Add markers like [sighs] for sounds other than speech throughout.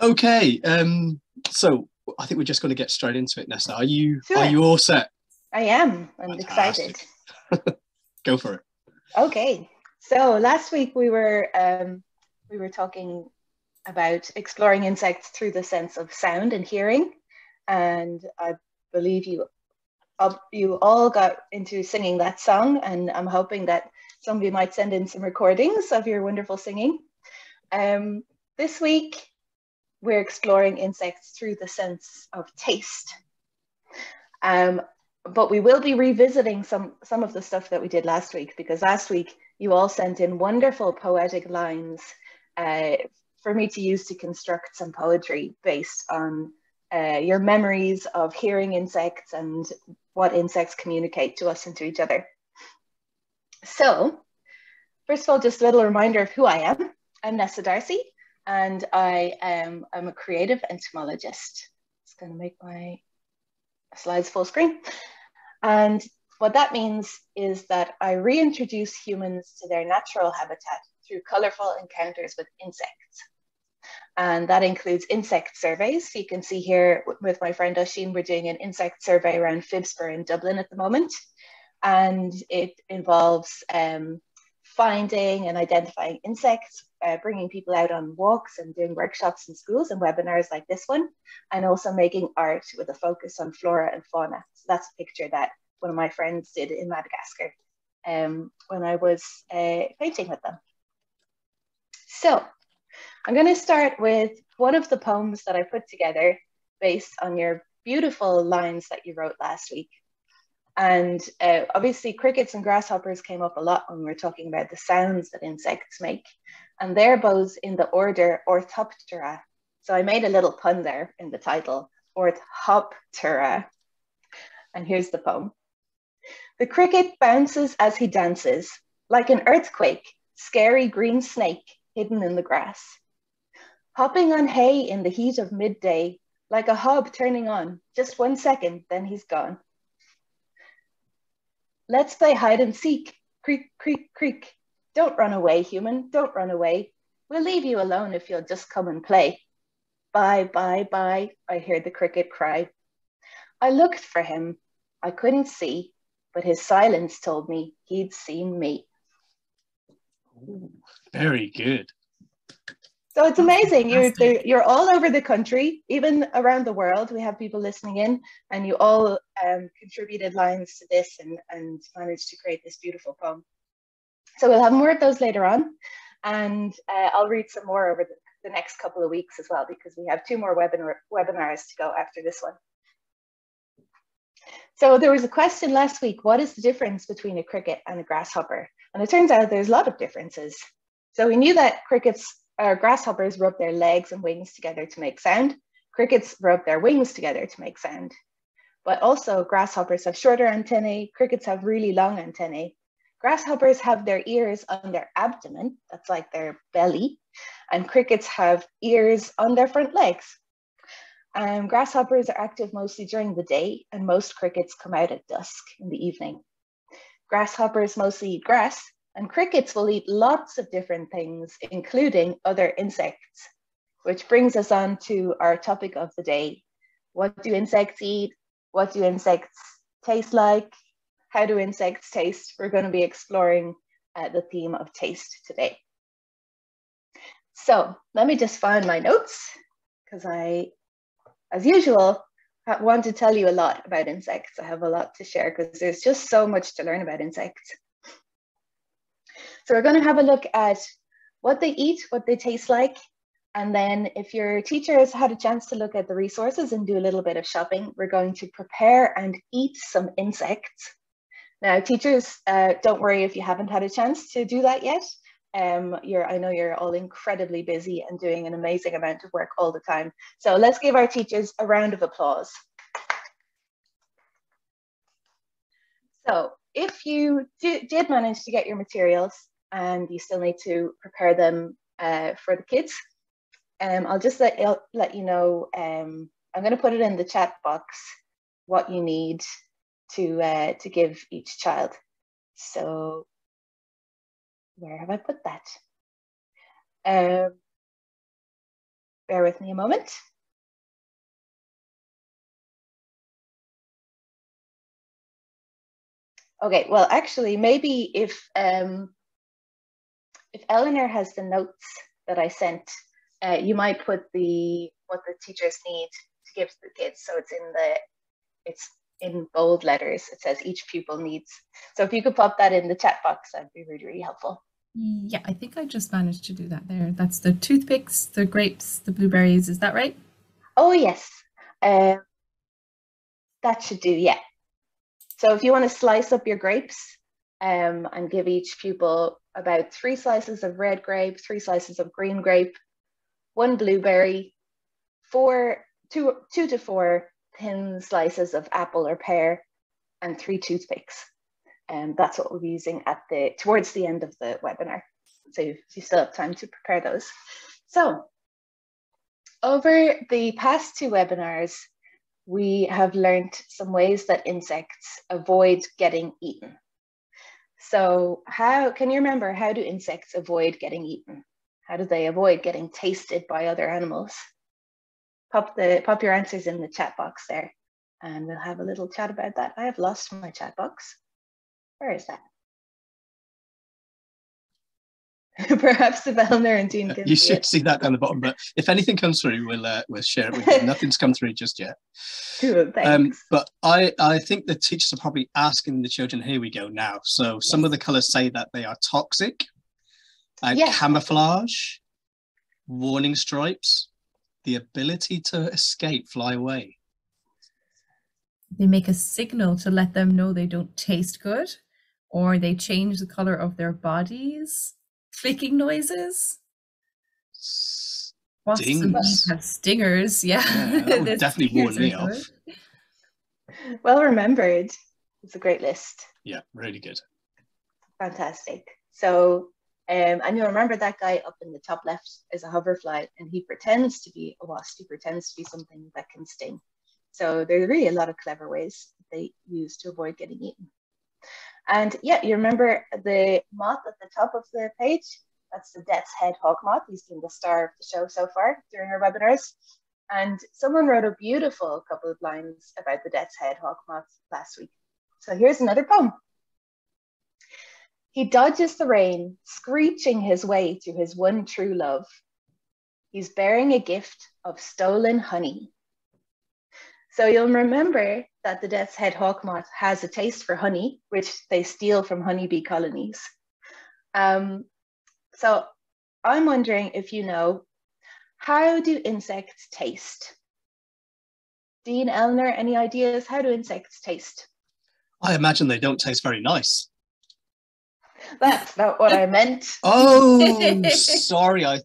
Okay, um, so I think we're just going to get straight into it, Nessa. Are you Sure. are you all set? I am. I'm Fantastic. excited. [laughs] Go for it. Okay. So last week we were um, we were talking about exploring insects through the sense of sound and hearing, and I believe you uh, you all got into singing that song, and I'm hoping that some of you might send in some recordings of your wonderful singing. Um, this week we're exploring insects through the sense of taste. Um, but we will be revisiting some some of the stuff that we did last week because last week you all sent in wonderful poetic lines uh, for me to use to construct some poetry based on uh, your memories of hearing insects and what insects communicate to us and to each other. So, first of all, just a little reminder of who I am. I'm Nessa Darcy, and I am I'm a creative entomologist. It's going to make my slides full screen. And what that means is that I reintroduce humans to their natural habitat through colorful encounters with insects. And that includes insect surveys. So you can see here with my friend Oisin, we're doing an insect survey around Phibsborough in Dublin at the moment. And it involves um, finding and identifying insects, uh, bringing people out on walks and doing workshops in schools and webinars like this one, and also making art with a focus on flora and fauna. So that's a picture that one of my friends did in Madagascar um, when I was uh, painting with them. So I'm going to start with one of the poems that I put together based on your beautiful lines that you wrote last week. And uh, obviously, crickets and grasshoppers came up a lot when we were talking about the sounds that insects make. And they're both in the order Orthoptera. So I made a little pun there in the title, Orthoptera. And here's the poem. The cricket bounces as he dances, like an earthquake, scary green snake hidden in the grass. Hopping on hay in the heat of midday, like a hob turning on, just one second, then he's gone. Let's play hide and seek. Creak, creak, creak. Don't run away, human. Don't run away. We'll leave you alone if you'll just come and play. Bye, bye, bye, I heard the cricket cry. I looked for him. I couldn't see, but his silence told me he'd seen me. Ooh, very good. So it's amazing. You're you're all over the country, even around the world. We have people listening in, and you all um, contributed lines to this and, and managed to create this beautiful poem. So we'll have more of those later on, and uh, I'll read some more over the, the next couple of weeks as well because we have two more webinar webinars to go after this one. So there was a question last week: What is the difference between a cricket and a grasshopper? And it turns out there's a lot of differences. So we knew that crickets or grasshoppers rub their legs and wings together to make sound. Crickets rub their wings together to make sound. But also grasshoppers have shorter antennae, crickets have really long antennae. Grasshoppers have their ears on their abdomen, that's like their belly, and crickets have ears on their front legs. Um, grasshoppers are active mostly during the day, and most crickets come out at dusk in the evening. Grasshoppers mostly eat grass, and crickets will eat lots of different things, including other insects, which brings us on to our topic of the day. What do insects eat? What do insects taste like? How do insects taste? We're going to be exploring uh, the theme of taste today. So let me just find my notes because I, as usual, ha- want to tell you a lot about insects. I have a lot to share because there's just so much to learn about insects. So we're going to have a look at what they eat, what they taste like, and then if your teacher has had a chance to look at the resources and do a little bit of shopping, we're going to prepare and eat some insects. Now, teachers, uh, don't worry if you haven't had a chance to do that yet. Um, you're, I know you're all incredibly busy and doing an amazing amount of work all the time. So let's give our teachers a round of applause. So if you did manage to get your materials and you still need to prepare them uh, for the kids, um, I'll just let, let you know, um, I'm gonna put it in the chat box, what you need to, uh, to give each child. So where have I put that? Um, bear with me a moment. Okay, well, actually, maybe if um, if Eleanor has the notes that I sent, uh, you might put the what the teachers need to give to the kids. So it's in the it's in bold letters. It says each pupil needs. So if you could pop that in the chat box, that'd be really, really helpful. Yeah, I think I just managed to do that there. That's the toothpicks, the grapes, the blueberries. Is that right? Oh, yes. Uh, that should do, yeah. So if you want to slice up your grapes um, and give each pupil about three slices of red grape, three slices of green grape, one blueberry, four, two, two to four thin slices of apple or pear, and three toothpicks. And um, that's what we'll be using at the towards the end of the webinar. So you, you still have time to prepare those. So over the past two webinars, we have learned some ways that insects avoid getting eaten. So how can you remember how do insects avoid getting eaten? How do they avoid getting tasted by other animals? Pop the pop your answers in the chat box there and we'll have a little chat about that. I have lost my chat box. Where is that? [laughs] Perhaps if Eleanor and Dean can You see should it. see that down the bottom, but if anything comes through, we'll uh, we'll share it with you. [laughs] Nothing's come through just yet. Cool, thanks. Um, but I, I think the teachers are probably asking the children, here we go now. So some of the colours say that they are toxic, uh, Yes. camouflage, warning stripes, the ability to escape, fly away. They make a signal to let them know they don't taste good, or they change the color of their bodies. Clicking noises. S- Wasps and Stings. have stingers. [laughs] Yeah, Yeah, that [laughs] would definitely warn me off. [laughs] well remembered. It's a great list. Yeah, really good. Fantastic. So, um, and you'll remember that guy up in the top left is a hoverfly, and he pretends to be a wasp. He pretends to be something that can sting. So there are really a lot of clever ways they use to avoid getting eaten. And yeah, you remember the moth at the top of the page? That's the death's head hawk moth. He's been the star of the show so far during our webinars. And someone wrote a beautiful couple of lines about the death's head hawk moth last week. So here's another poem. He dodges the rain, screeching his way to his one true love. He's bearing a gift of stolen honey. So you'll remember that the death's head hawk moth has a taste for honey, which they steal from honeybee colonies. Um, so I'm wondering if you know, how do insects taste? Dean, Eleanor, any ideas? How do insects taste? I imagine they don't taste very nice. That's not what I meant. Oh, [laughs] sorry. I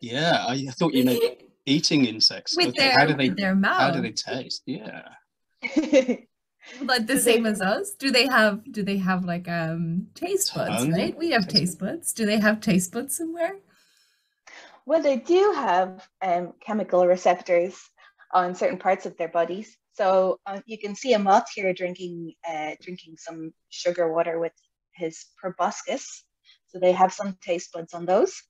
yeah, I thought you meant eating insects. With okay, their, how do they their mouth. how do they taste? Yeah. like the same as us do they have do they have like um taste buds Tongue? right we have Taste taste buds do they have taste buds somewhere Well, they do have um, chemical receptors on certain parts of their bodies. So uh, you can see a moth here drinking uh, drinking some sugar water with his proboscis. So they have some taste buds on those.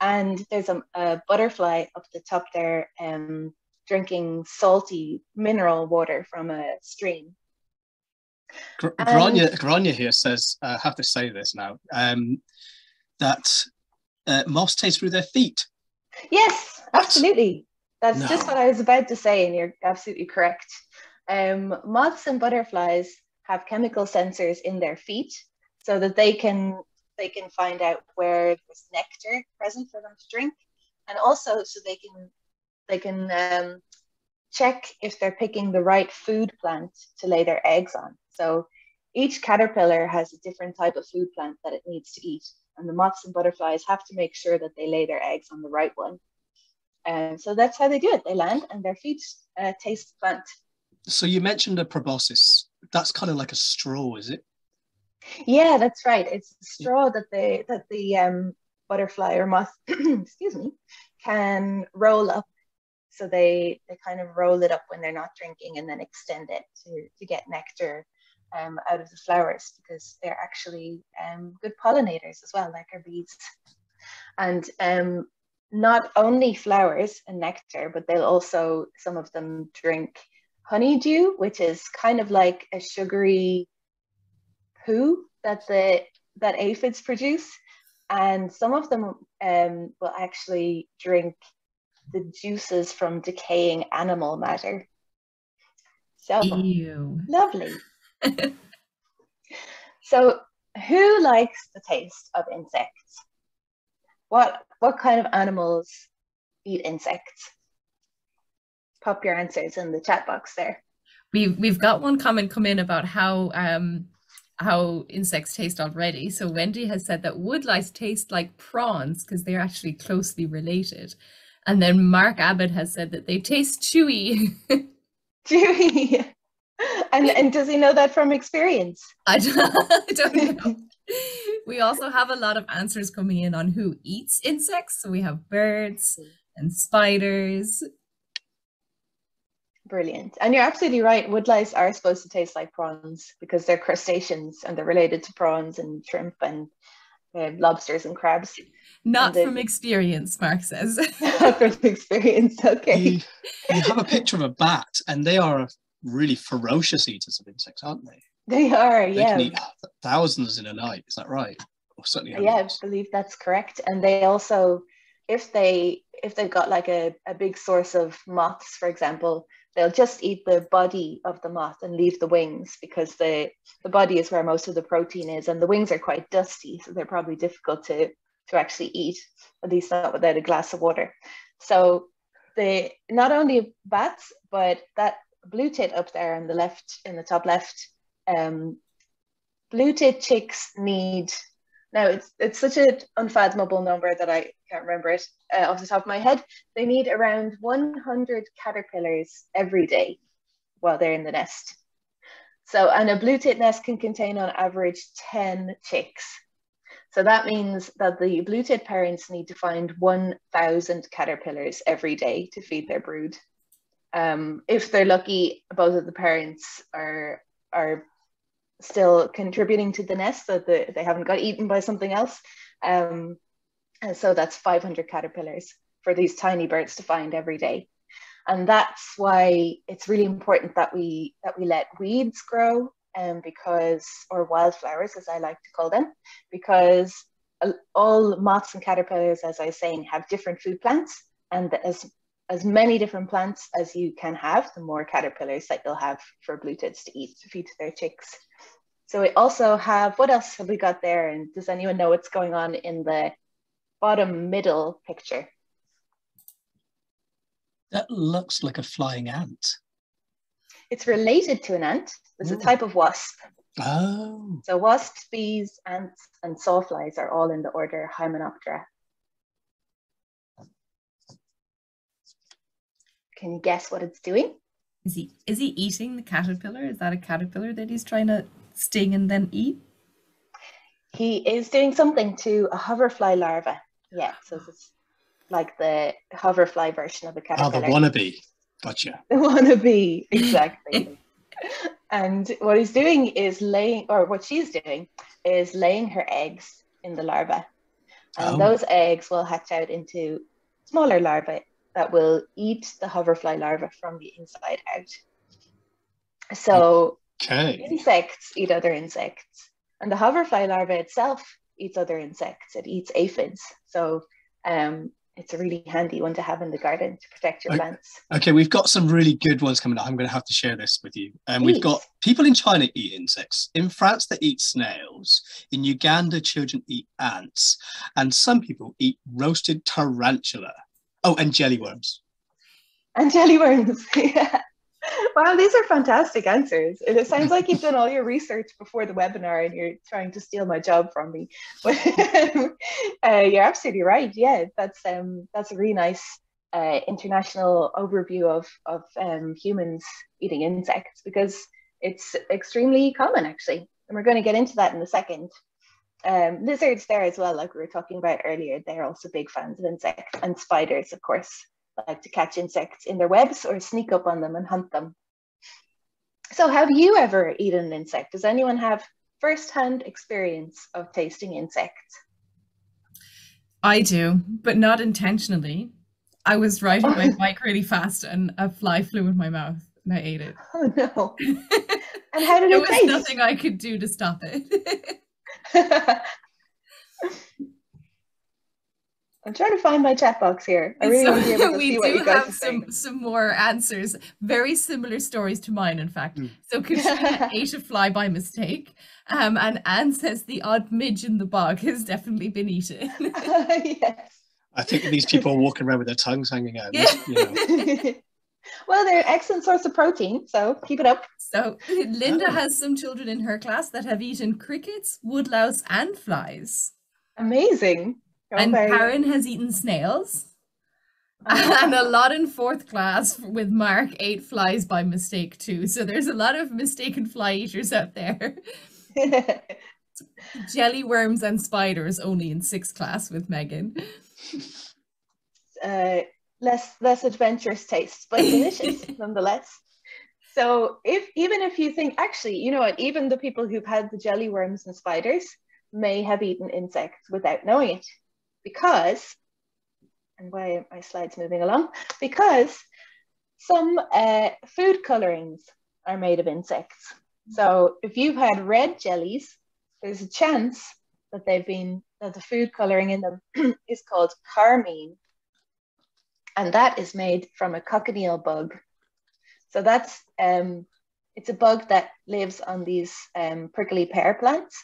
And there's a, a butterfly up the top there um, drinking salty mineral water from a stream. Gr- Grania, Grania here says, uh, I have to say this now, um, that uh, moths taste through their feet. Yes, absolutely. That's just what I was about to say, and you're absolutely correct. Um, moths and butterflies have chemical sensors in their feet, so that they can they can find out where there's nectar present for them to drink, and also so they can they can um, check if they're picking the right food plant to lay their eggs on. So each caterpillar has a different type of food plant that it needs to eat, and the moths and butterflies have to make sure that they lay their eggs on the right one. And so that's how they do it. They land and their feet uh, taste the plant. So you mentioned a proboscis. That's kind of like a straw, is it? Yeah, that's right. It's the straw that the that the um, butterfly or moth, [clears throat] excuse me, can roll up. So they they kind of roll it up when they're not drinking and then extend it to to get nectar um, out of the flowers because they're actually um, good pollinators as well, like our bees. And um, not only flowers and nectar, but they'll also, some of them drink honeydew, which is kind of like a sugary poo that the that aphids produce. And some of them um, will actually drink the juices from decaying animal matter. So Ew. lovely. [laughs] so who likes the taste of insects? What what kind of animals eat insects? Pop your answers in the chat box there. We've we've got one comment come in about how um how insects taste already. So Wendy has said that woodlice taste like prawns because they're actually closely related. And then Mark Abbott has said that they taste chewy. [laughs] Chewy. and and does he know that from experience? I don't, [laughs] I don't know. We also have a lot of answers coming in on who eats insects. So we have birds and spiders. Brilliant. And you're absolutely right. Woodlice are supposed to taste like prawns because they're crustaceans and they're related to prawns and shrimp and uh, lobsters and crabs. Not And from they- experience, Mark says. [laughs] Not from experience. Okay. You, you have a picture of a bat, and they are really ferocious eaters of insects, aren't they? They are, They yeah. can eat thousands in a night. Is that right? Or certainly yeah i hundreds. believe that's correct and they also if they if they've got like a, a big source of moths for example they'll just eat the body of the moth and leave the wings because the the body is where most of the protein is and the wings are quite dusty so they're probably difficult to to actually eat at least not without a glass of water. So the not only bats but that blue tit up there on the left in the top left um blue tit chicks need now it's it's such an unfathomable number that I can't remember it uh, off the top of my head. They need around 100 caterpillars every day while they're in the nest. So, and a blue tit nest can contain on average 10 chicks. So that means that the blue tit parents need to find 1,000 caterpillars every day to feed their brood. Um, if they're lucky, both of the parents are are still contributing to the nest so that they haven't got eaten by something else. Um, and so that's 500 caterpillars for these tiny birds to find every day. And that's why it's really important that we that we let weeds grow um, because or wildflowers as I like to call them because uh, all moths and caterpillars as I was saying have different food plants and as as many different plants as you can have the more caterpillars that you'll have for blue tits to eat to feed to their chicks so we also have, what else have we got there? And does anyone know what's going on in the bottom middle picture? That looks like a flying ant. It's related to an ant. It's a Mm. type of wasp. Oh, So wasps, bees, ants, and sawflies are all in the order Hymenoptera. Can you guess what it's doing? Is he is he eating the caterpillar? Is that a caterpillar that he's trying to sting and then eat? He is doing something to a hoverfly larva. Yeah, so it's like the hoverfly version of a ah, caterpillar. oh, caterpillar. the wannabe. Gotcha. the wannabe exactly [laughs] and what he's doing is laying or what she's doing is laying her eggs in the larva and Oh. those eggs will hatch out into smaller larvae that will eat the hoverfly larva from the inside out so Okay. insects eat other insects and the hoverfly larva itself eats other insects it eats aphids so um, it's a really handy one to have in the garden to protect your Okay. plants Okay, we've got some really good ones coming up. I'm going to have to share this with you. And we've got people in China eat insects. In France, they eat snails. In Uganda, children eat ants. And some people eat roasted tarantula. Oh, and jelly worms. and jelly worms. [laughs] yeah. Wow, these are fantastic answers. It sounds like you've done all your research before the webinar and you're trying to steal my job from me. But [laughs] uh, you're absolutely right. Yeah, that's um, that's a really nice uh, international overview of of um, humans eating insects because it's extremely common actually, and we're going to get into that in a second. Um, lizards there as well, like we were talking about earlier. They're also big fans of insects and spiders, of course like to catch insects in their webs or sneak up on them and hunt them. So, have you ever eaten an insect? Does anyone have first-hand experience of tasting insects? I do, but not intentionally. I was riding my bike really fast and a fly flew in my mouth and I ate it. Oh no. [laughs] and how did there it was taste? nothing I could do to stop it. [laughs] [laughs] I'm trying to find my chat box here. I really So, want to be able to [laughs] we see what do you guys are have saying. some some more answers. Very similar stories to mine, in fact. Mm. So Katrina [laughs] ate a fly by mistake, um, and Anne says the odd midge in the bog has definitely been eaten. yes. I think these people are walking around with their tongues hanging out. Yeah. You know. Well, they're an excellent source of protein, so keep it up. so Linda Oh. has some children in her class that have eaten crickets, woodlouse, and flies. Amazing. And very- Karen has eaten snails. Oh, [laughs] And a lot in fourth class with Mark ate flies by mistake too. So there's a lot of mistaken fly eaters out there. [laughs] Jelly worms and spiders only in sixth class with Megan. uh, less less adventurous taste, but delicious [laughs] nonetheless. So if even if you think actually, you know what, even the people who've had the jelly worms and spiders may have eaten insects without knowing it, because and why are my slides moving along? Because some uh, food colorings are made of insects. So if you've had red jellies, there's a chance that they've been that the food coloring in them [clears throat] is called carmine and that is made from a cochineal bug. So that's um, it's a bug that lives on these um, prickly pear plants,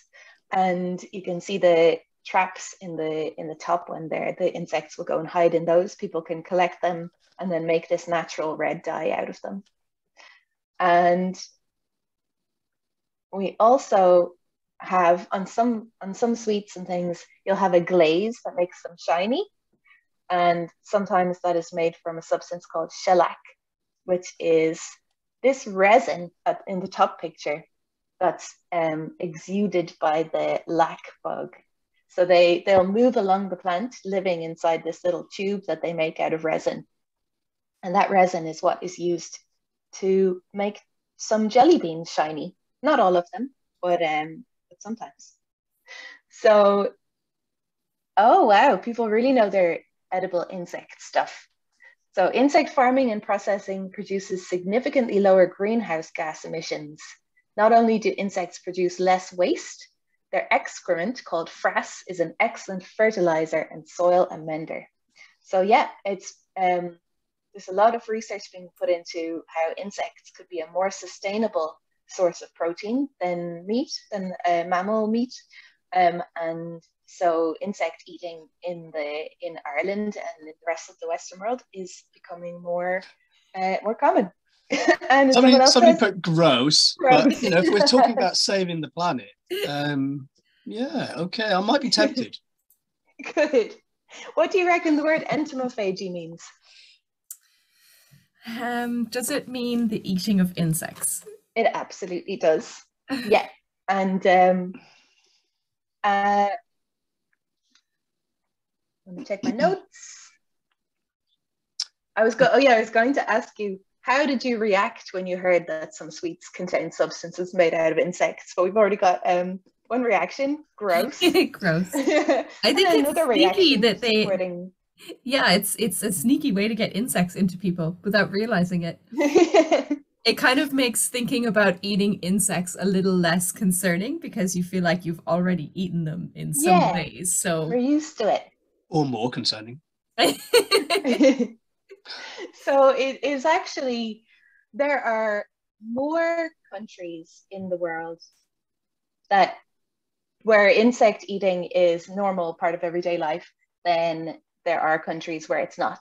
and you can see the traps in the in the top one there. The insects will go and hide in those. People can collect them and then make this natural red dye out of them. And we also have on some on some sweets and things, you'll have a glaze that makes them shiny and sometimes that is made from a substance called shellac, which is this resin at, in the top picture that's um, exuded by the lac bug. So they, they'll move along the plant living inside this little tube that they make out of resin. And that resin is what is used to make some jelly beans shiny. Not all of them, but, um, but sometimes. So, oh wow, people really know their edible insect stuff. So insect farming and processing produces significantly lower greenhouse gas emissions. Not only do insects produce less waste, their excrement called frass is an excellent fertilizer and soil amender. So yeah, it's um, there's a lot of research being put into how insects could be a more sustainable source of protein than meat, than uh, mammal meat, um, and so insect eating in the in Ireland and in the rest of the Western world is becoming more uh, more common. [laughs] and Somebody, else somebody says, put gross, Gross. but you know, if we're talking about [laughs] saving the planet, um, yeah, okay, I might be tempted. [laughs] good. What do you reckon the word entomophagy means? Um, does it mean the eating of insects? It absolutely does. Yeah, and um, uh, let me check my notes. I was go. Oh yeah, I was going to ask you. How did you react when you heard that some sweets contain substances made out of insects? But we've already got um, one reaction. Gross. [laughs] Gross. [laughs] I think it's sneaky that they- Supporting... Yeah, it's it's a sneaky way to get insects into people without realizing it. [laughs] It kind of makes thinking about eating insects a little less concerning because you feel like you've already eaten them in some Yeah. ways. So We're used to it. Or more concerning. [laughs] so it is actually there are more countries in the world that where insect eating is normal part of everyday life than there are countries where it's not.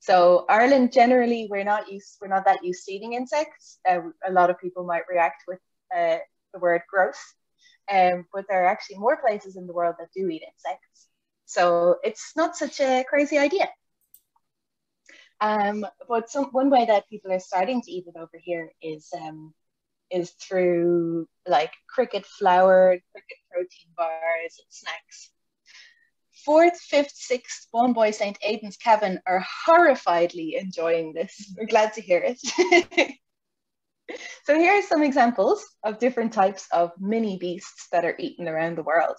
So ireland generally we're not used we're not that used to eating insects. Uh, a lot of people might react with uh, the word gross. Um, but there are actually more places in the world that do eat insects so it's not such a crazy idea um, but some one way that people are starting to eat it over here is um, is through like cricket flour, cricket protein bars, and snacks. Fourth, fifth, sixth, Bon Boy St. Aidan's Cavan are horrifiedly enjoying this. We're glad to hear it. [laughs] so here are some examples of different types of mini beasts that are eaten around the world.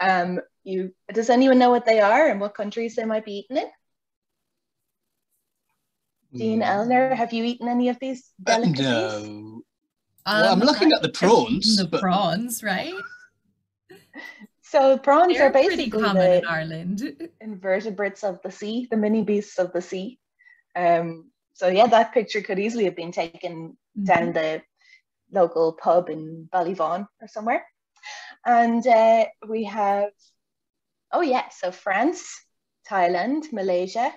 Um, you does anyone know what they are and what countries they might be eaten in? Dean Mm. Eleanor, have you eaten any of these Uh, delicacies? no. Well, I'm Um, looking I at the think I've eaten prawns, The but- prawns, right? So prawns They're are basically common the in Ireland. [laughs] invertebrates of the sea, the mini beasts of the sea. Um, so yeah, that picture could easily have been taken down the local pub in Ballyvaughan or somewhere. And uh, we have, oh yeah, so France, Thailand, Malaysia.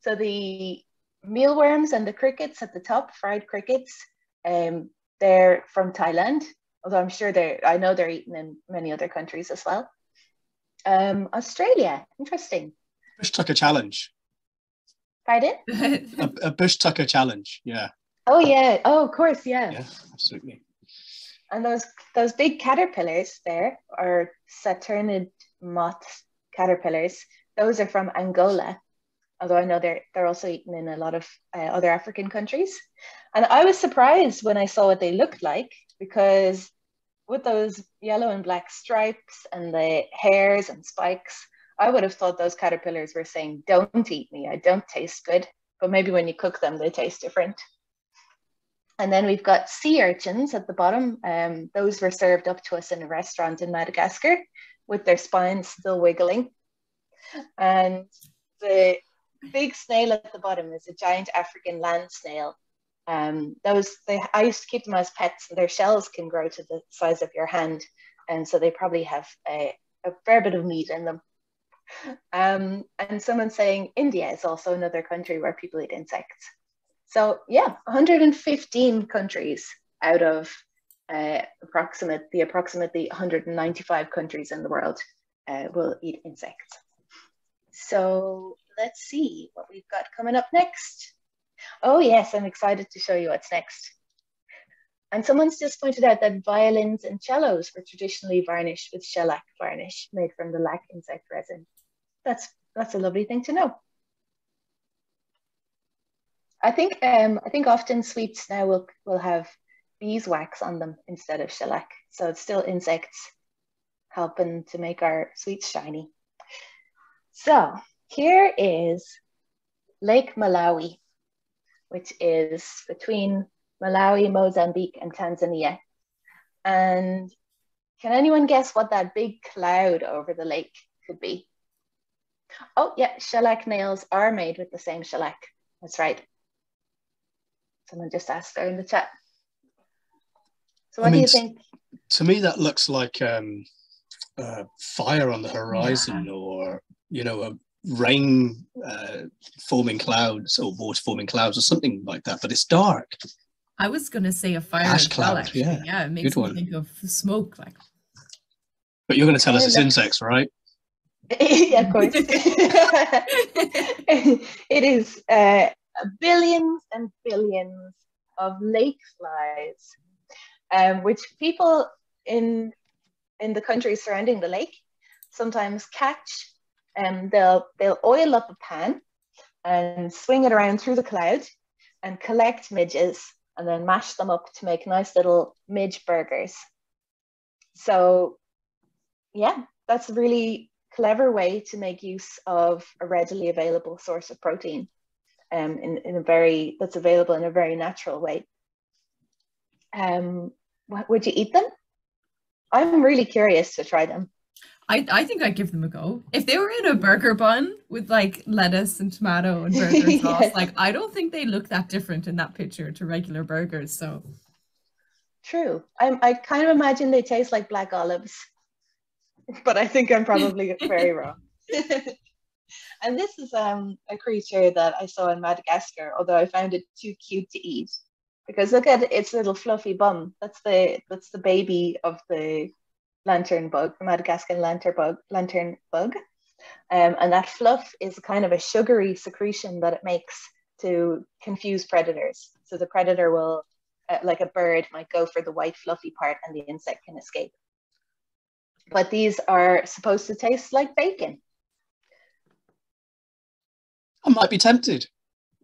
So the mealworms and the crickets at the top, fried crickets, um, they're from Thailand. Although I'm sure they're, I know they're eaten in many other countries as well. Um, Australia, interesting. Bush Tucker challenge. Pardon? [laughs] A, a Bush Tucker challenge. Yeah. Oh yeah. Oh, of course, yeah. Yeah. Absolutely. And those those big caterpillars there are Saturniid moth caterpillars. Those are from Angola, although I know they're they're also eaten in a lot of uh, other African countries. And I was surprised when I saw what they looked like because with those yellow and black stripes and the hairs and spikes, I would have thought those caterpillars were saying, "Don't eat me. I don't taste good." But maybe when you cook them, they taste different. And then we've got sea urchins at the bottom. Um, those were served up to us in a restaurant in Madagascar with their spines still wiggling. And the big snail at the bottom is a giant African land snail. Um, those they, I used to keep them as pets. Their shells can grow to the size of your hand, and so they probably have a, a fair bit of meat in them. Um, and someone saying India is also another country where people eat insects. So yeah, 115 countries out of uh, approximate the approximately 195 countries in the world uh, will eat insects. So let's see what we've got coming up next. Oh yes, I'm excited to show you what's next. And someone's just pointed out that violins and cellos were traditionally varnished with shellac varnish made from the lac insect resin. That's that's a lovely thing to know. I think um, I think often sweets now will will have beeswax on them instead of shellac, so it's still insects helping to make our sweets shiny. So here is Lake Malawi, which is between Malawi, Mozambique, and Tanzania. And can anyone guess what that big cloud over the lake could be? Oh, yeah, shellac nails are made with the same shellac. That's right. Someone just asked there in the chat. So what I do mean, you think? To me, that looks like um, uh, fire on the horizon, or you know, a rain uh, forming clouds or water forming clouds, or something like that. But it's dark. I was gonna say a fire Ash as well, cloud, actually. yeah. Yeah, it makes Good me one. think of smoke. Like But you're going to tell us it's insects, right? [laughs] yeah, of course. [laughs] [laughs] it is uh, billions and billions of lake flies, um, which people in in the countries surrounding the lake sometimes catch. And they'll they'll oil up a pan and swing it around through the cloud and collect midges and then mash them up to make nice little midge burgers. So, yeah, that's a really clever way to make use of a readily available source of protein um, in, in a very that's available in a very natural way. Um, what, would you eat them? I'm really curious to try them. I, I think I'd give them a go. If they were in a burger bun with like lettuce and tomato and [laughs] burger sauce, Yes. like I don't think they look that different in that picture to regular burgers. So True. I, I kind of imagine they taste like black olives, [laughs] but I think I'm probably [laughs] very wrong. and this is um, a creature that I saw in Madagascar, although I found it too cute to eat. Because look at its little fluffy bum. That's the that's the baby of the lantern bug, the Madagascar lantern bug. Lantern bug, um, and that fluff is kind of a sugary secretion that it makes to confuse predators. So the predator will uh, like a bird might go for the white fluffy part and the insect can escape. But these are supposed to taste like bacon. I might be tempted.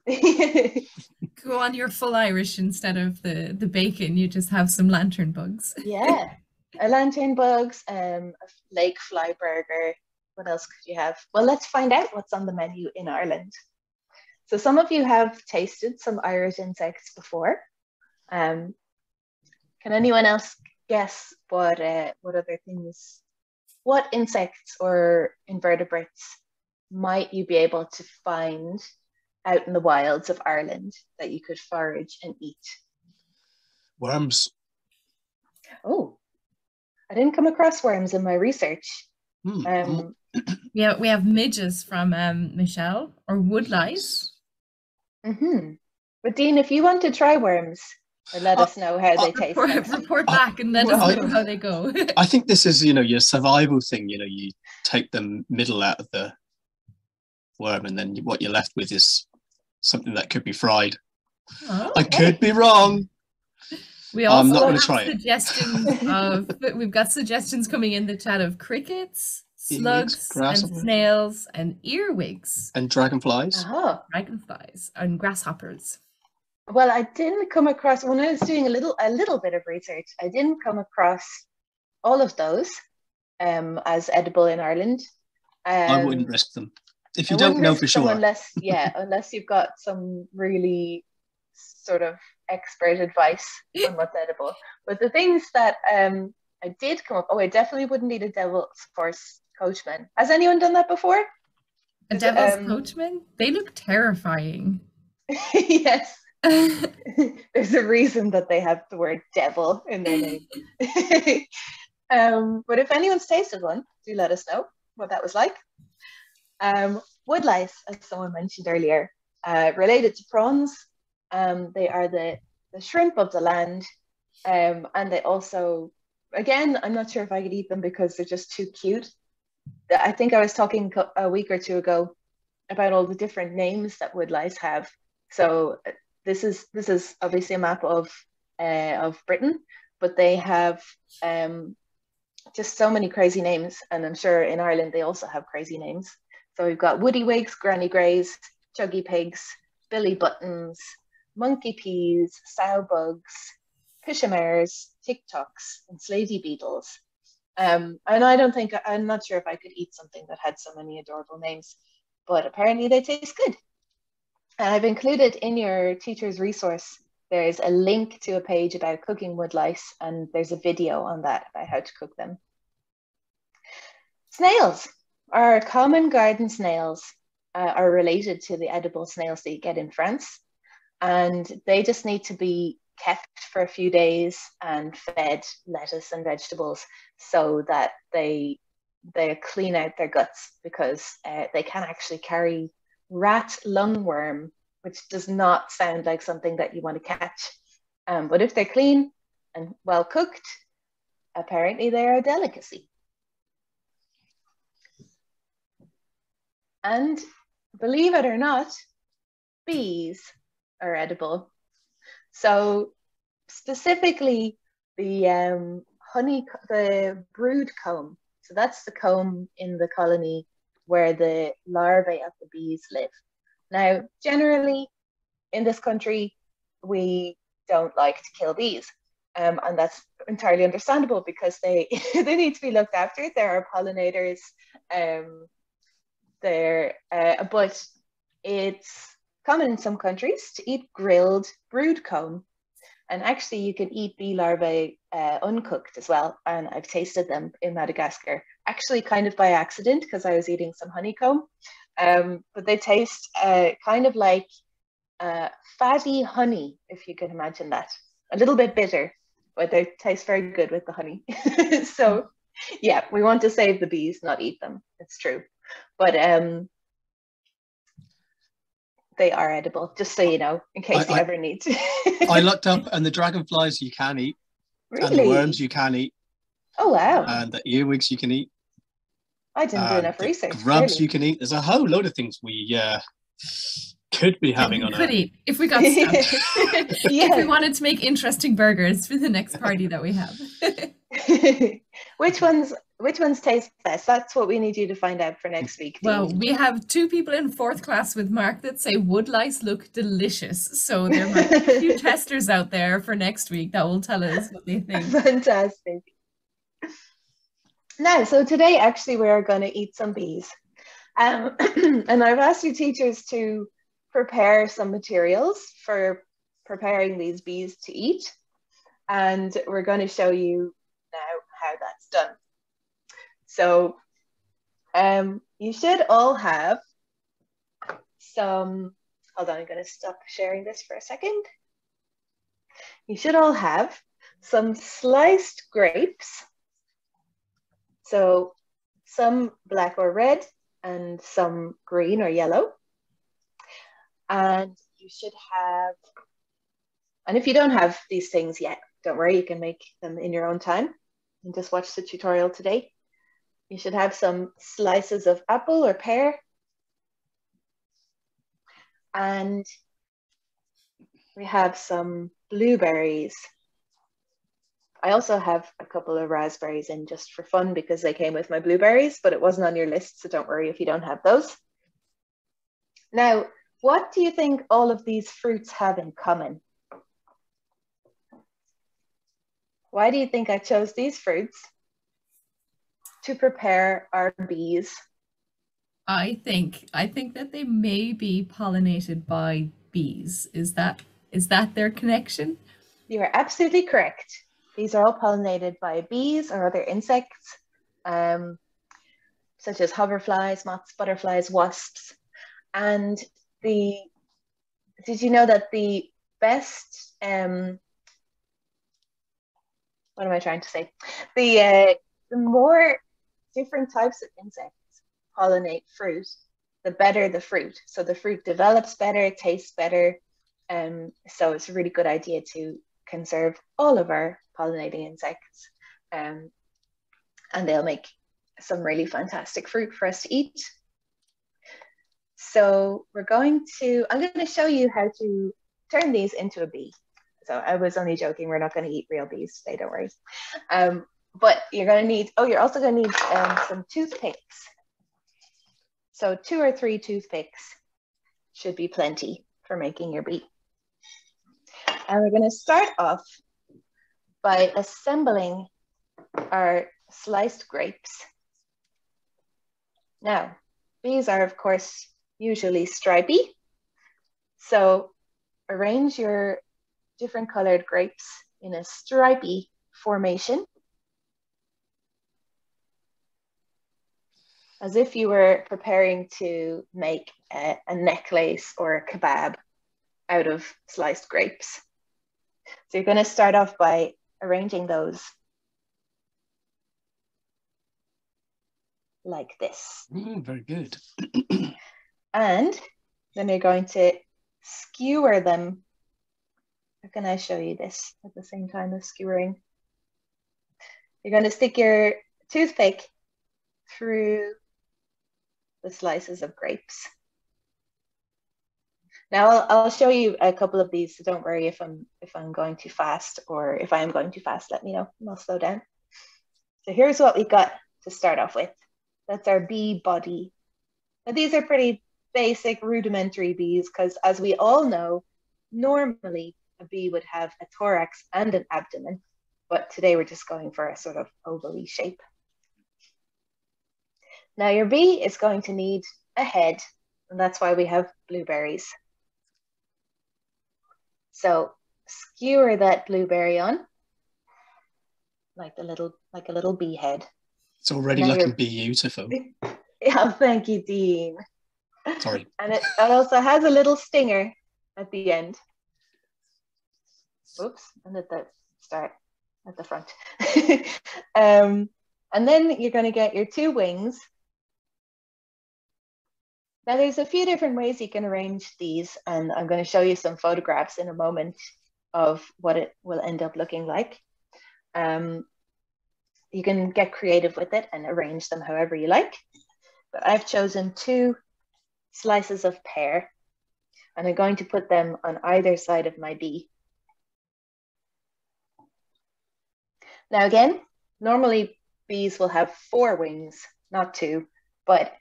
[laughs] go on your full Irish instead of the the bacon. You just have some lantern bugs. [laughs] yeah. a lantern bugs, um, a lake fly burger. What else could you have? Well, let's find out what's on the menu in Ireland. So some of you have tasted some Irish insects before. Um, can anyone else guess what uh, what other things, what insects or invertebrates might you be able to find out in the wilds of Ireland that you could forage and eat? Worms. Oh, I didn't come across worms in my research. Hmm. Um, Yeah, we have midges from um, Michelle or woodlice. mhm. But Dean, if you want to try worms, let Uh, us know how they uh, taste. [laughs] Report, report I- back and let well, us I- know how they go. [laughs] I think this is, you know, your survival thing. You know, you take the middle out of the worm, and then what you're left with is something that could be fried. Oh, I could be wrong. We I'm not gonna have try it. suggestions of we've got suggestions coming in the chat of crickets, Earwigs, slugs, and snails, and earwigs, And dragonflies. Oh, dragonflies, and grasshoppers. well, I didn't come across when I was doing a little a little bit of research. I didn't come across all of those um, as edible in Ireland. Um, I wouldn't risk them. If you I don't know for sure. unless yeah, [laughs] unless you've got some really sort of expert advice on what's edible. But the things that um, I did come up. Oh, I definitely wouldn't need a devil's horse coachman. Has anyone done that before? A devil's um, coachman? They look terrifying. [laughs] yes. [laughs] There's a reason that they have the word devil in their name. um, but if anyone's tasted one, do let us know what that was like. Um, woodlice, as someone mentioned earlier, uh, related to prawns. Um, they are the, the shrimp of the land. Um, and they also, again, I'm not sure if I could eat them because they're just too cute. I think I was talking a week or two ago about all the different names that woodlice have. So uh, this is this is obviously a map of uh, of Britain, but they have um, just so many crazy names, and I'm sure in Ireland they also have crazy names. So we've got Woody Wigs, Granny Greys, Chuggy Pigs, Billy Buttons, Monkey Peas, Sow Bugs, Pishamares, TikToks, and Slaty Beetles. Um, and I don't think I'm not sure if I could eat something that had so many adorable names, but apparently they taste good. And I've included in your teacher's resource, there's a link to a page about cooking woodlice, and there's a video on that about how to cook them. Snails are common garden snails, uh, are related to the edible snails that you get in France, and they just need to be kept for a few days and fed lettuce and vegetables so that they they clean out their guts because uh, they can actually carry rat lungworm, which does not sound like something that you want to catch. Um, but if they're clean and well cooked, apparently they're a delicacy. And believe it or not, bees are edible. So specifically the um, honey, the brood comb. So that's the comb in the colony where the larvae of the bees live. Now, generally in this country, we don't like to kill bees. Um, and that's entirely understandable because they [laughs] they need to be looked after. There are pollinators um, there, uh, but it's common in some countries to eat grilled brood comb. And actually, you can eat bee larvae uh, uncooked as well. And I've tasted them in Madagascar, actually, kind of by accident because I was eating some honeycomb. Um, but they taste uh, kind of like uh, fatty honey, if you can imagine that. A little bit bitter, but they taste very good with the honey. [laughs] so, yeah, we want to save the bees, not eat them. It's true. But um, they are edible, just so you know, in case I- you I- ever need to. I [laughs] looked up, and the dragonflies you can eat, and the worms you can eat, Oh wow! and the earwigs you can eat, I didn't do enough research. grubs clearly. you can eat. There's a whole load of things we uh, could be having on could a. eat if we got [laughs] stuck. [laughs] If we wanted to make interesting burgers for the next party that we have. which ones? Which ones taste best? That's what we need you to find out for next week. Well, we have two people in fourth class with Mark that say woodlice look delicious. So there might be a few [laughs] testers out there for next week that will tell us what they think. fantastic. Now, so today actually we are going to eat some bees. Um, [clears throat] and I've asked you teachers to prepare some materials for preparing these bees to eat. And we're going to show you now how that's done. So um, you should all have some, hold on, I'm going to stop sharing this for a second. You should all have some sliced grapes. So some black or red and some green or yellow. And you should have, and if you don't have these things yet, don't worry, you can make them in your own time and just watch the tutorial today. You should have some slices of apple or pear. And we have some blueberries. I also have a couple of raspberries in just for fun because they came with my blueberries, but it wasn't on your list, so don't worry if you don't have those. Now, what do you think all of these fruits have in common? Why do you think I chose these fruits to prepare our bees? I think I think that they may be pollinated by bees. Is that is that their connection? You are absolutely correct. These are all pollinated by bees or other insects, um, such as hoverflies, moths, butterflies, wasps. And the did you know that the best um, what am I trying to say? The uh, the more different types of insects pollinate fruit, the better the fruit. So the fruit develops better, tastes better. Um, so it's a really good idea to conserve all of our pollinating insects. Um, and they'll make some really fantastic fruit for us to eat. So we're going to, I'm going to show you how to turn these into a bee. So I was only joking. We're not going to eat real bees today. Don't worry. Um, but you're going to need, oh, you're also going to need um, some toothpicks. So two or three toothpicks should be plenty for making your bee. And we're going to start off by assembling our sliced grapes. Now, these are, of course, usually stripy. So arrange your different colored grapes in a stripy formation. As if you were preparing to make a, a necklace or a kebab out of sliced grapes. So you're going to start off by arranging those like this. Mm, very good. [clears throat] and then you're going to skewer them how can I show you this at the same time as skewering? You're going to stick your toothpick through the slices of grapes. Now I'll, show you a couple of these, so don't worry if I'm if I'm going too fast or if I am going too fast, let me know and I'll slow down. So here's what we got to start off with. That's our bee body. Now these are pretty basic rudimentary bees because as we all know, normally a bee would have a thorax and an abdomen, but today we're just going for a sort of ovary shape. Now your bee is going to need a head, and that's why we have blueberries. So skewer that blueberry on, like a little, like a little bee head. It's already now looking beautiful. [laughs] Yeah, thank you, Dean. Sorry. And it, it also has a little stinger at the end. Oops, and at that start at the front. [laughs] um, and then you're going to get your two wings. Now there's a few different ways you can arrange these, and I'm going to show you some photographs in a moment of what it will end up looking like. Um, you can get creative with it and arrange them however you like. But I've chosen two slices of pear, and I'm going to put them on either side of my bee. Now again, normally bees will have four wings, not two, but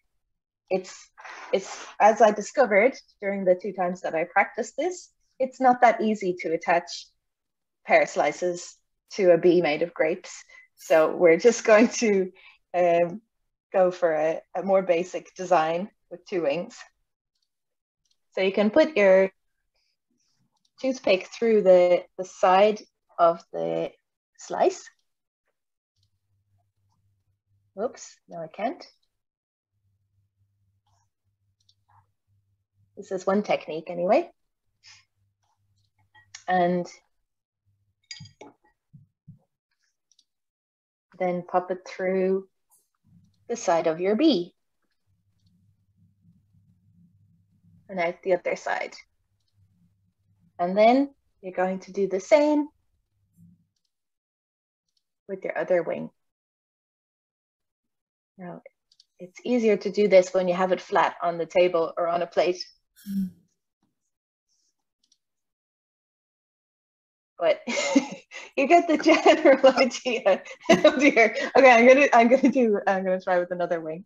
it's it's as I discovered during the two times that I practiced this, it's not that easy to attach pear slices to a bee made of grapes. So we're just [laughs] going to um, go for a, a more basic design with two wings. So you can put your toothpick through the, the side of the slice. Oops, no I can't. This is one technique anyway. And then pop it through the side of your bee. And out the other side. And then you're going to do the same with your other wing. Now, it's easier to do this when you have it flat on the table or on a plate. But [laughs] you get the general idea. oh dear. Okay, I'm gonna I'm gonna do I'm gonna try with another wing.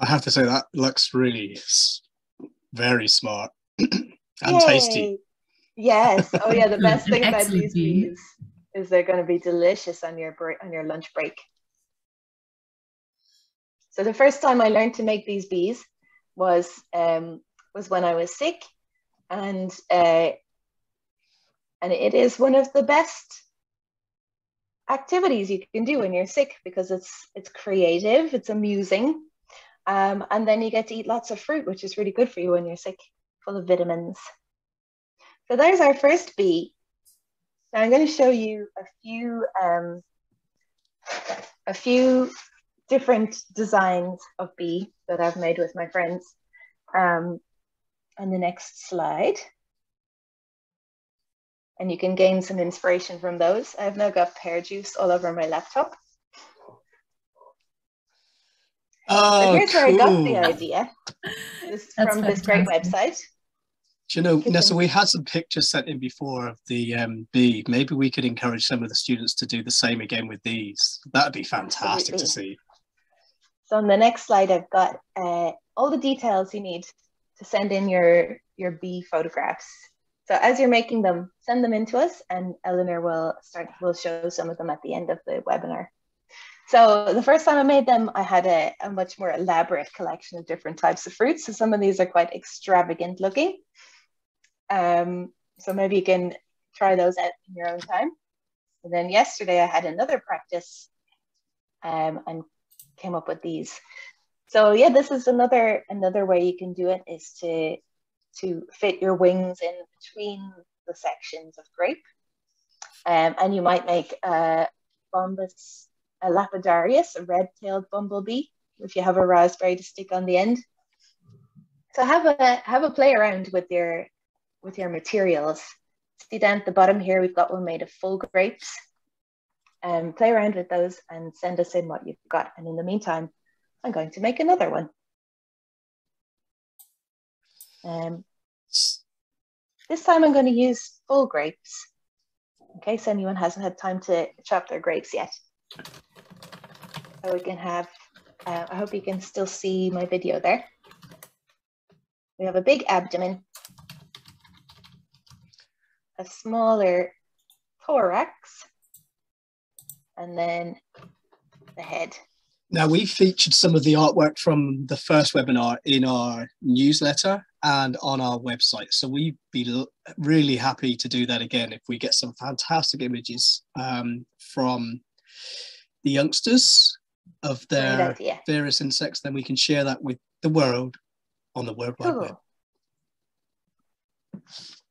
I have to say that looks really very smart [clears throat] and Yay. tasty. Yes. Oh yeah, the best [laughs] thing about these bees is they're going to be delicious on your break on your lunch break. So the first time I learned to make these bees was um, was when I was sick, and uh, and it is one of the best activities you can do when you're sick because it's it's creative, it's amusing, um, and then you get to eat lots of fruit, which is really good for you when you're sick, full of vitamins. So there's our first bee. Now I'm going to show you a few um, a few different designs of bee that I've made with my friends. Um, on the next slide. And you can gain some inspiration from those. I've now got pear juice all over my laptop. Oh, so here's where I got the idea. This That's from this great website. Do you know, Nessa, we had some pictures sent in before of the um, bee. Maybe we could encourage some of the students to do the same again with these. That'd be fantastic to see. So on the next slide, I've got uh, all the details you need to send in your, your bee photographs. So as you're making them, send them in to us and Eleanor will start, will show some of them at the end of the webinar. So the first time I made them, I had a, a much more elaborate collection of different types of fruits. So some of these are quite extravagant looking. Um, so maybe you can try those out in your own time. And then yesterday I had another practice um, and came up with these. So yeah, this is another another way you can do it is to to fit your wings in between the sections of grape. Um, and you might make a bombus, a lapidarius, a red-tailed bumblebee, if you have a raspberry to stick on the end. So have a have a play around with your with your materials. See down at the bottom here, we've got one made of full grapes. Um, play around with those and send us in what you've got. And in the meantime, I'm going to make another one. Um, this time I'm going to use full grapes in case anyone hasn't had time to chop their grapes yet. So we can have, uh, I hope you can still see my video there. We have a big abdomen, a smaller thorax, and then the head. Now, we featured some of the artwork from the first webinar in our newsletter and on our website. So we'd be really happy to do that again if we get some fantastic images um, from the youngsters of their various insects. Then we can share that with the world on the World Wide Web.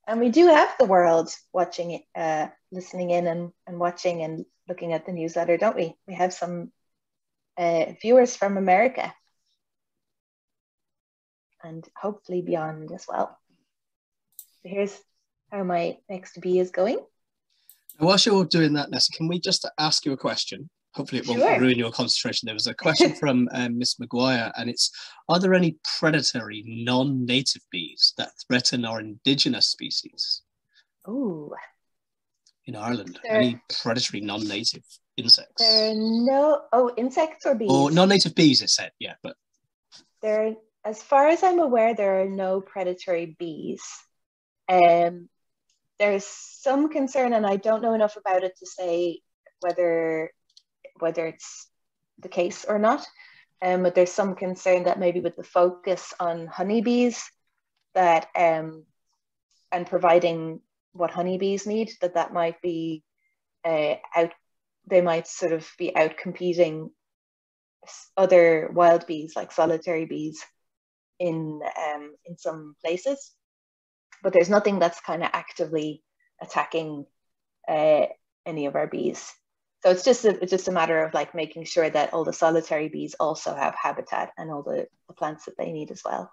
And we do have the world watching it, uh, listening in and, and watching and looking at the newsletter, don't we? We have some uh, viewers from America and hopefully beyond as well. So here's how my next bee is going. And whilst you're doing that, Nessa, can we just ask you a question? Hopefully, it won't Sure. ruin your concentration. There was a question [laughs] from um, Miss Maguire, and it's Are there any predatory non native bees that threaten our indigenous species Ooh, in Ireland? There- Any predatory non native insects? there are no, oh, insects or bees? Or non native bees, it said, yeah, but there as far as i'm aware there are no predatory bees um there's some concern, and I don't know enough about it to say whether whether it's the case or not. Um, but there's some concern that maybe with the focus on honeybees, that um, and providing what honeybees need, that that might be uh, out. They might sort of be out competing other wild bees, like solitary bees, in um, in some places. But there's nothing that's kind of actively attacking uh, any of our bees. So it's just a, it's just a matter of like making sure that all the solitary bees also have habitat and all the, the plants that they need as well.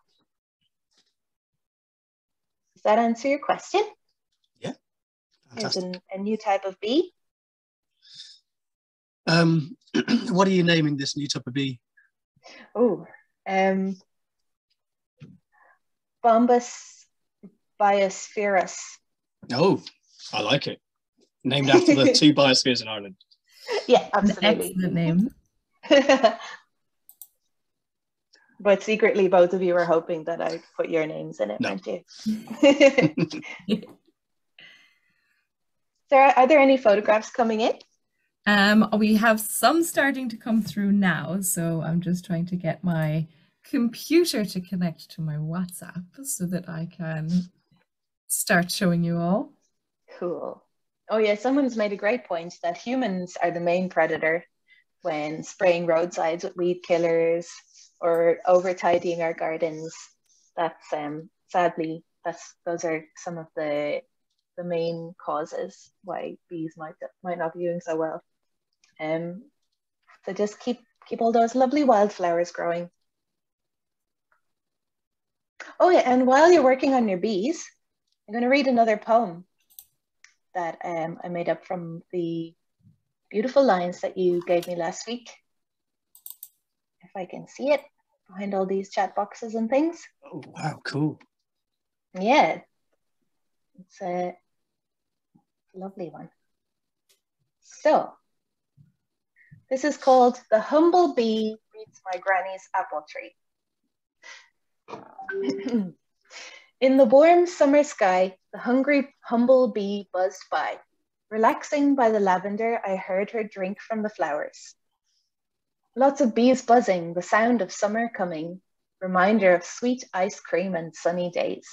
Does that answer your question? Yeah. There's an, a new type of bee. Um, [clears throat] what are you naming this new type of bee? Oh, um, Bombus biospherus. Oh, I like it. Named after the two [laughs] biospheres in Ireland. Yeah, absolutely. Excellent name. [laughs] but secretly, both of you were hoping that I'd put your names in it, No. weren't you? [laughs] are, are there any photographs coming in? Um, we have some starting to come through now, so I'm just trying to get my computer to connect to my WhatsApp so that I can start showing you all. Cool. Oh, yeah, someone's made a great point that humans are the main predator when spraying roadsides with weed killers or over tidying our gardens. That's um, sadly, that's those are some of the the main causes why bees might might not be doing so well. Um, so just keep keep all those lovely wildflowers growing. Oh yeah, and while you're working on your bees, I'm going to read another poem that um, I made up from the beautiful lines that you gave me last week. If I can see it behind all these chat boxes and things. Oh, wow, cool. Yeah, it's a lovely one. So, this is called The Humble Bee Reads My Granny's Apple Tree. [clears throat] In the warm summer sky, the hungry humble bee buzzed by. Relaxing by the lavender, I heard her drink from the flowers. Lots of bees buzzing, the sound of summer coming, reminder of sweet ice cream and sunny days.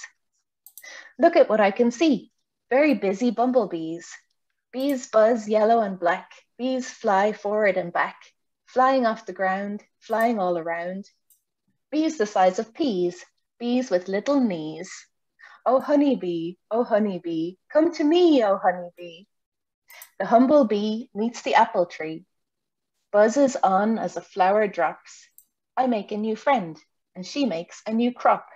Look at what I can see. Very busy bumblebees. Bees buzz yellow and black. Bees fly forward and back, flying off the ground, flying all around. Bees the size of peas, bees with little knees. Oh honeybee, oh honeybee, come to me, oh honeybee. The humble bee meets the apple tree, buzzes on as a flower drops. I make a new friend, and she makes a new crop.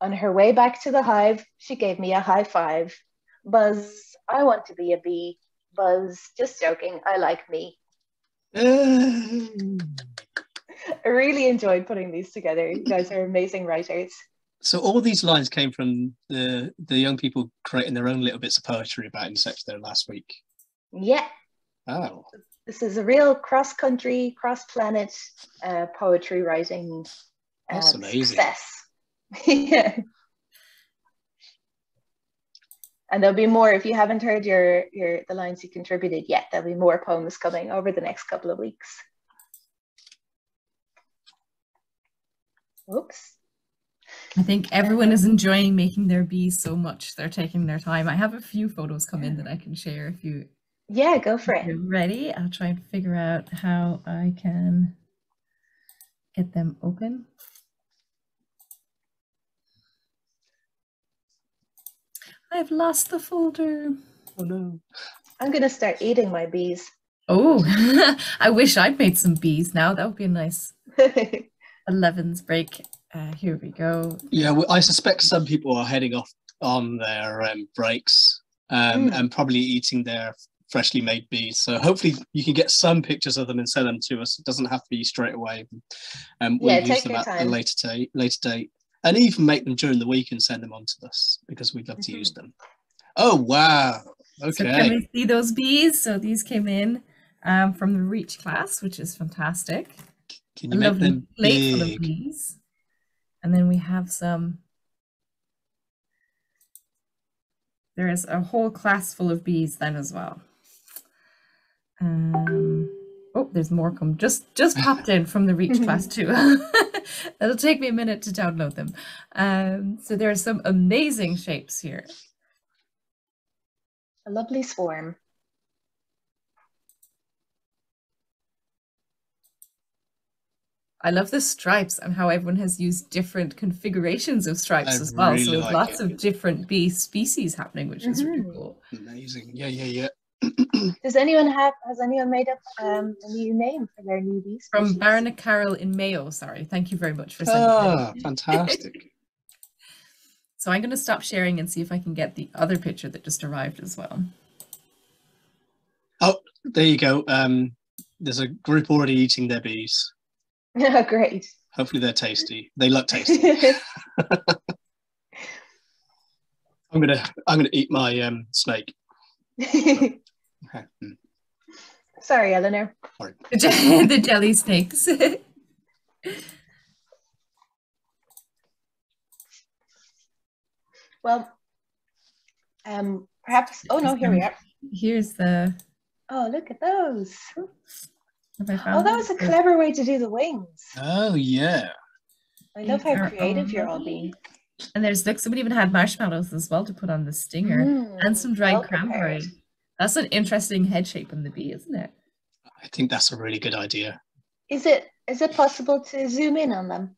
On her way back to the hive, she gave me a high five. Buzz, I want to be a bee. Buzz, just joking, I like me. [sighs] I really enjoyed putting these together. You guys are amazing writers. so all these lines came from the the young people creating their own little bits of poetry about insects there last week. Yeah, Oh, this is a real cross country, cross planet uh, poetry writing uh, That's amazing. success. [laughs] yeah. And there'll be more if you haven't heard your your the lines you contributed yet. There'll be more poems coming over the next couple of weeks. Oops. I think everyone is enjoying making their bees so much. They're taking their time. I have a few photos come in that I can share if you Yeah, go for it. you're ready. I'll try and figure out how I can get them open. I've lost the folder. oh no. I'm gonna start eating my bees. Oh, [laughs] I wish I'd made some bees now. That would be a nice [laughs] 11's break. Uh, here we go. Yeah, well, I suspect some people are heading off on their um, breaks um, Mm. and probably eating their freshly made bees. So hopefully you can get some pictures of them and send them to us. It doesn't have to be straight away. Um, we'll Yeah, use take them your at a time. later date, later date, and even make them during the week and send them on to us because we'd love to use them. Oh wow! So can we see those bees? So these came in um, from the Reach class, which is fantastic. can A you make lovely them plate full of bees. And then we have some there's a whole class full of bees then as well. Um, oh, there's more come just just popped in from the Reach [laughs] class too. [laughs] It'll take me a minute to download them. Um, so there are some amazing shapes here. A lovely swarm. I love the stripes and how everyone has used different configurations of stripes I as well. really so with like lots it. of different bee species happening, which is really Mhm. cool. Amazing. Yeah, yeah, yeah. [clears throat] Does anyone have, has anyone made up um, a new name for their new bee From species? Barona Carol in Mayo, sorry. Thank you very much for sending Ah, that. [laughs] fantastic. So I'm going to stop sharing and see if I can get the other picture that just arrived as well. Oh, there you go. Um, there's a group already eating their bees. Oh, [laughs] great. Hopefully they're tasty. They look tasty. [laughs] I'm gonna I'm gonna eat my um snake. Okay. [laughs] Sorry, Eleanor. The, [laughs] the jelly snakes. [laughs] Well, um, perhaps. Oh no, here we are. Here's the. Oh, look at those. Oh, that was a clever way to do the wings. Oh yeah. I love how creative you're all all- being. And there's look, somebody even had marshmallows as well to put on the stinger Mm, and some dried well cranberry. prepared. That's an interesting head shape on the bee, isn't it? I think that's a really good idea. Is it is it possible to zoom in on them?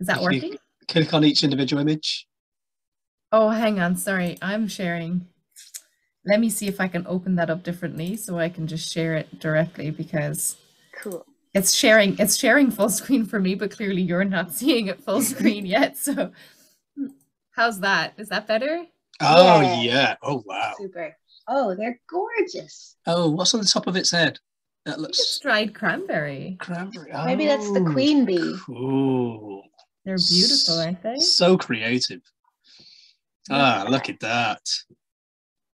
Is that If working? Click on each individual image. Oh, hang on. Sorry, I'm sharing. Let me see if I can open that up differently so I can just share it directly because Cool. it's sharing it's sharing full screen for me, but clearly you're not [laughs] seeing it full [laughs] screen yet. So how's that? Is that better? Oh Yeah. yeah. Oh wow. Super. Oh, they're gorgeous. Oh, what's on the top of its head? That looks dried cranberry. cranberry. Maybe that's the Oh, queen bee. Cool. They're beautiful, aren't they? So creative. Ah, look at that.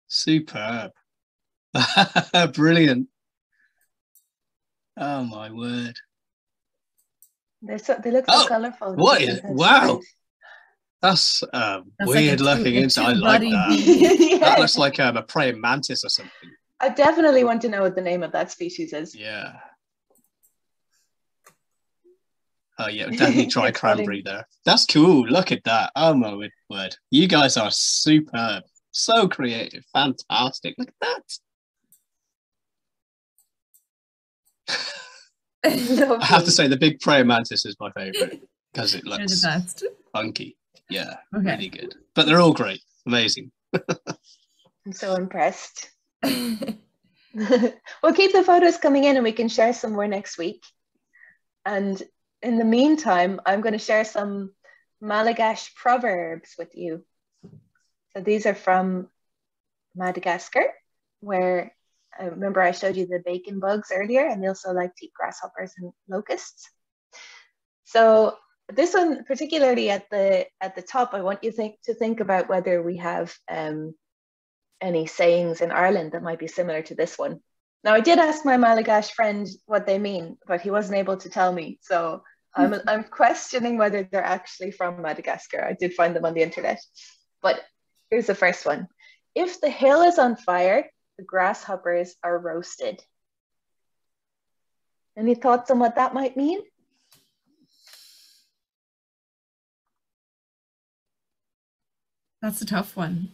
Superb. [laughs] Brilliant. Oh my word. They're so they look so Oh, colorful. what is- wow. That's um, That's like weird two- looking inside. I like that. bee. That [laughs] looks like um, a praying mantis or something. I definitely want to know what the name of that species is. Yeah. Oh yeah, definitely try [laughs] It's funny. cranberry there. That's cool. Look at that. Oh my word-. You guys are superb. So creative. Fantastic. Look at that. [laughs] I have to say the big praying mantis is my favorite because it looks best. funky. Yeah, Okay. really good. But they're all great. Amazing. [laughs] I'm so impressed. [laughs] [laughs] we'll keep the photos coming in and we can share some more next week. And in the meantime, I'm going to share some Malagasy proverbs with you. So these are from Madagascar, where I remember I showed you the bacon bugs earlier, and they also like to eat grasshoppers and locusts. So this one, particularly at the at the top, I want you think to think about whether we have um, any sayings in Ireland that might be similar to this one. Now, I did ask my Malagasy friend what they mean, but he wasn't able to tell me. So I'm, I'm questioning whether they're actually from Madagascar. I did find them on the internet. But here's the first one If the hill is on fire, the grasshoppers are roasted. Any thoughts on what that might mean? That's a tough one.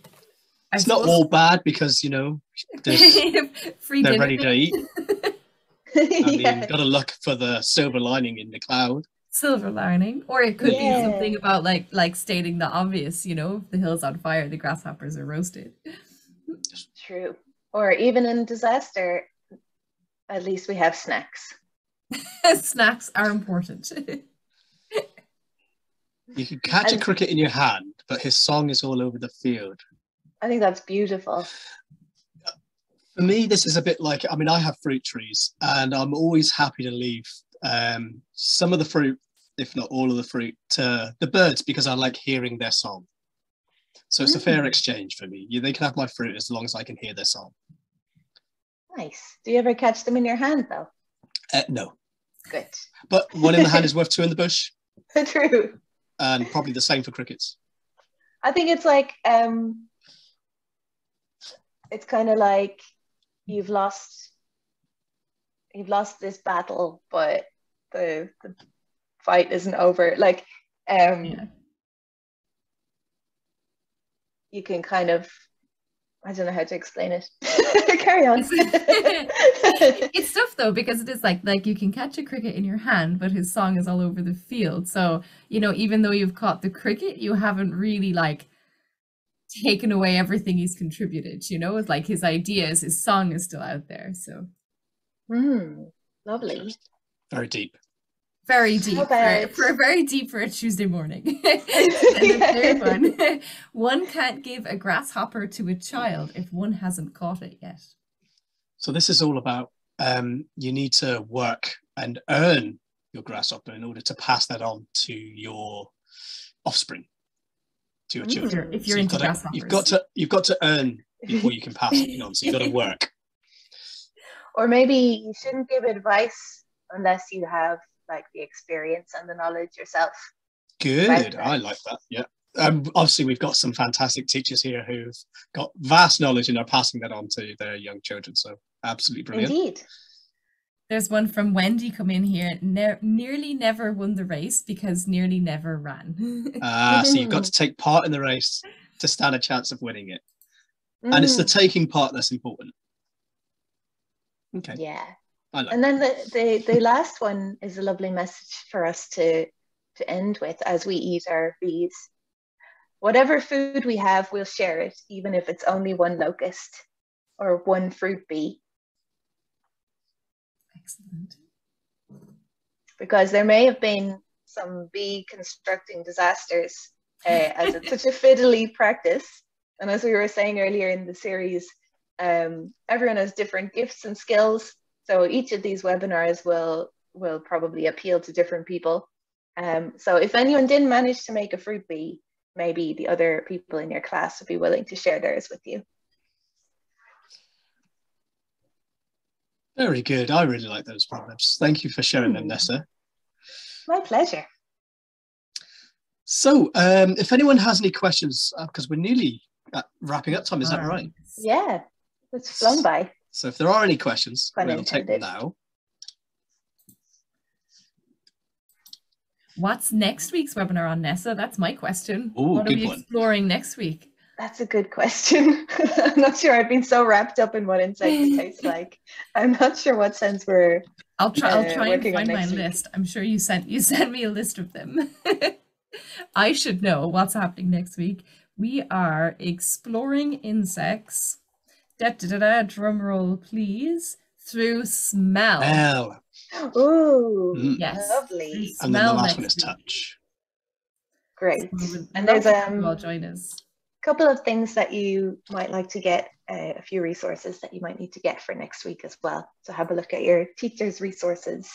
I It's not all bad because you know there's- [laughs] Free they're dinner. ready to eat. [laughs] I mean, yeah. got to look for the silver lining in the cloud. silver lining or it could Yeah. be something about like like stating the obvious you know if the hill's on fire the grasshoppers are roasted True. Or even in disaster, at least we have snacks. [laughs] snacks are important You can catch a cricket in your hand, but his song is all over the field. I think that's beautiful. For me, this is a bit like I mean, I have fruit trees, and I'm always happy to leave um, some of the fruit, if not all of the fruit, to the birds because I like hearing their song. So it's a fair Mm. exchange for me. They can have my fruit as long as I can hear their song. Nice. Do you ever catch them in your hand though? Uh, no, Good. but one in the hand [laughs] is worth two in the bush, True. And probably the same for crickets. I think it's like um, it's kind of like you've lost you've lost this battle, but the the fight isn't over. Like um, Yeah. you can kind of I don't know how to explain it. [laughs] Carry on. [laughs] it's tough though because it is like like you can catch a cricket in your hand, but his song is all over the field. So you know, even though you've caught the cricket, you haven't really like taken away everything he's contributed. You know, it's like his ideas, his song is still out there. So Hmm, lovely. Very deep. Very deep for, about- for very deep for a Tuesday morning. [laughs] and the [laughs] third one, one can't give a grasshopper to a child if one hasn't caught it yet. So this is all about um, you need to work and earn your grasshopper in order to pass that on to your offspring, to your children. If you're you've into got to, you've got to you've got to earn before you can pass it on. So you've got to work. [laughs] or maybe you shouldn't give advice unless you have like the experience and the knowledge yourself. Good. I like that. Yeah. Um, obviously, we've got some fantastic teachers here who've got vast knowledge and are passing that on to their young children. So absolutely brilliant. Indeed. There's one from Wendy come in here. Ne- nearly never won the race because nearly never ran. Uh, [laughs] so you've got to take part in the race to stand a chance of winning it. And it's the Mm, taking part that's important. Okay. yeah. I like And then the, the the last one is a lovely message for us to to end with as we eat our bees. Whatever food we have, we'll share it, even if it's only one locust or one fruit bee, Excellent. because there may have been some bee constructing disasters uh, as it's such a [laughs] fiddly practice. And as we were saying earlier in the series, um, everyone has different gifts and skills. So each of these webinars will will probably appeal to different people. Um, so if anyone didn't manage to make a fruit bee, maybe the other people in your class would be willing to share theirs with you. Very good. I really like those proverbs. Thank you for sharing them, Hmm. Nessa. My pleasure. So, um, if anyone has any questions, because we're nearly at wrapping up time, is that right? Yeah, it's flown by. So, if there are any questions, Pun we'll take them now. What's next week's webinar on Nessa? That's my question. Ooh, what are good we one. exploring next week? That's a good question. [laughs] I'm not sure. I've been so wrapped up in what insects taste [laughs] like. I'm not sure what sense we're. I'll try. I'll Uh, try and find my week. list. I'm sure you sent you [laughs] sent me a list of them. I should know what's happening next week. We are exploring insects. Da da da da. Drum roll, please. Through smell. Well, Ooh, Mm. Yes. lovely. through and then the last one is touch. Great. So And love there's, to have you um, all join us. couple of things that you might like to get, uh, a few resources that you might need to get for next week as well. So have a look at your teacher's resources.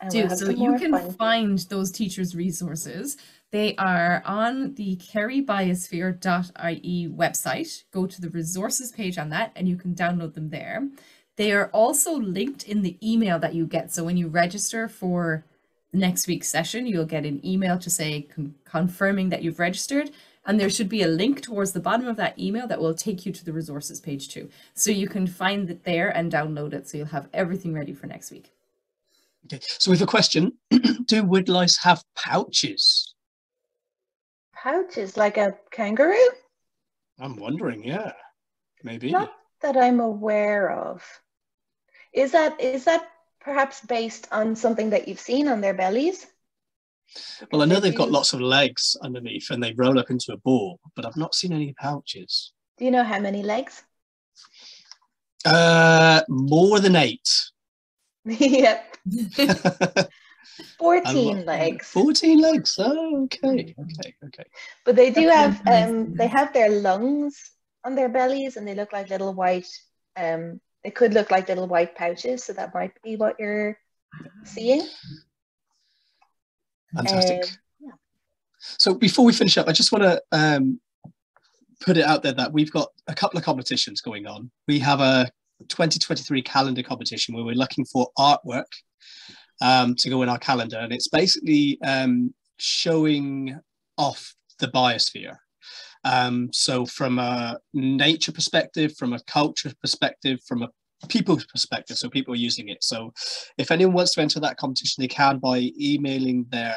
and we'll do. So you can fun. find those teachers' resources. They are on the kerrybiosphere.ie website. Go to the resources page on that and you can download them there. They are also linked in the email that you get. So when you register for the next week's session, you'll get an email to say con- confirming that you've registered. And there should be a link towards the bottom of that email that will take you to the resources page too. So you can find it there and download it. So you'll have everything ready for next week. Okay. So, we have a question [clears throat] Do woodlice have pouches? Pouches like a kangaroo? I'm wondering, yeah. Maybe. Not that I'm aware of. Is that is that perhaps based on something that you've seen on their bellies? Well, I know they've got lots of legs underneath and they roll up into a ball, but I've not seen any pouches. Do you know how many legs? Uh, more than eight. [laughs] yep, [laughs] [laughs] 14 lot. legs. 14 legs. Oh, okay. Okay. Okay. But they do have um they have their lungs on their bellies and they look like little white um they could look like little white pouches, so that might be what you're seeing. Fantastic. Um, So before we finish up, I just want to um, put it out there that we've got a couple of competitions going on. We have a 2023 calendar competition where we're looking for artwork um, to go in our calendar, and it's basically um, showing off the biosphere. Um, so from a nature perspective, from a culture perspective, from a people's perspective, so people are using it. So if anyone wants to enter that competition, they can by emailing their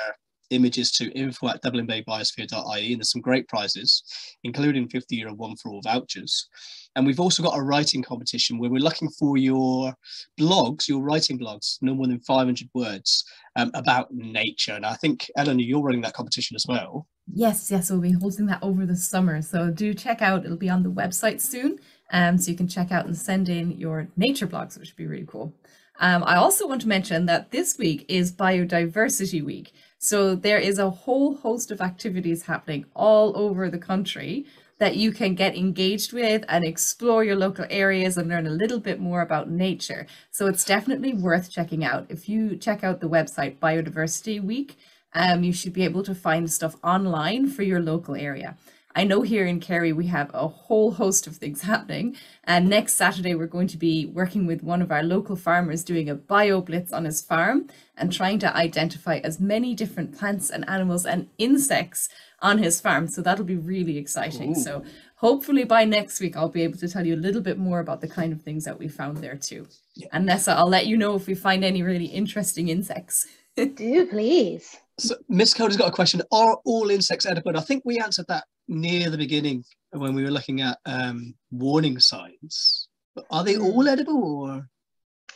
images to info at dublinbaybiosphere.ie and there's some great prizes, including 50 euro one for all vouchers. And we've also got a writing competition where we're looking for your blogs, your writing blogs, no more than 500 words um, about nature. And I think, Eleanor, you're running that competition as well. Yes, yes, we'll be holding that over the summer. So do check out, it'll be on the website soon. Um, so you can check out and send in your nature blogs, which would be really cool. Um, I also want to mention that this week is Biodiversity Week. So there is a whole host of activities happening all over the country that you can get engaged with and explore your local areas and learn a little bit more about nature. So it's definitely worth checking out. If you check out the website Biodiversity Week, um, you should be able to find stuff online for your local area. I know here in Kerry we have a whole host of things [laughs] happening. And next Saturday, we're going to be working with one of our local farmers doing a bio blitz on his farm and trying to identify as many different plants and animals and insects on his farm. So that'll be really exciting. Ooh. So hopefully by next week, I'll be able to tell you a little bit more about the kind of things that we found there too. Yeah. And Nessa, I'll let you know if we find any really interesting insects. [laughs] Do please. So Miss Cody's got a question. Are all insects edible? I think we answered that near the beginning when we were looking at um, warning signs. Are they all hmm. edible or?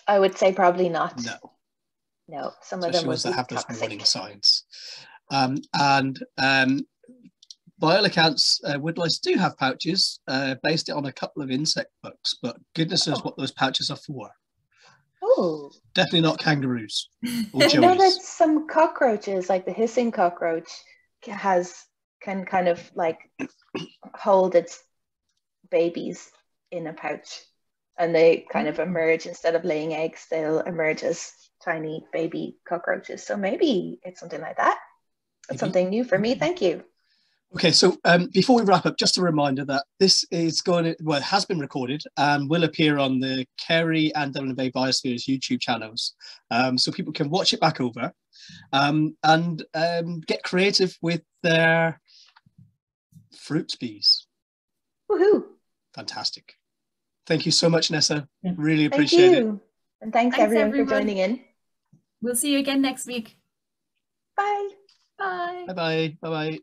I would say probably not. No. No, some of them ones that have those warning signs. Um, and um, by all accounts, uh, woodlice do have pouches. Uh, based on a couple of insect books, but goodness knows oh. what those pouches are for. Oh. Definitely not kangaroos. I know that some cockroaches, like the hissing cockroach, has can kind of like hold its babies in a pouch and they kind of emerge instead of laying eggs they'll emerge as tiny baby cockroaches. So maybe it's something like that. That's something new for me. Thank you okay so um, before we wrap up just a reminder that this is going to well has been recorded and will appear on the kerry and dublin bay biospheres youtube channels um, so people can watch it back over um, and um, get creative with their fruit bees. Woohoo! Fantastic. Thank you so much, Nessa. Yeah. Really appreciate Thank it. And thanks, thanks everyone, everyone, for joining in. We'll see you again next week. Bye. Bye. Bye bye. Bye bye.